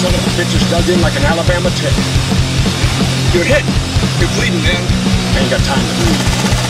Son of a bitch is dug in like an Alabama tick. You're hit. You're bleeding, man. Ain't got time to bleed.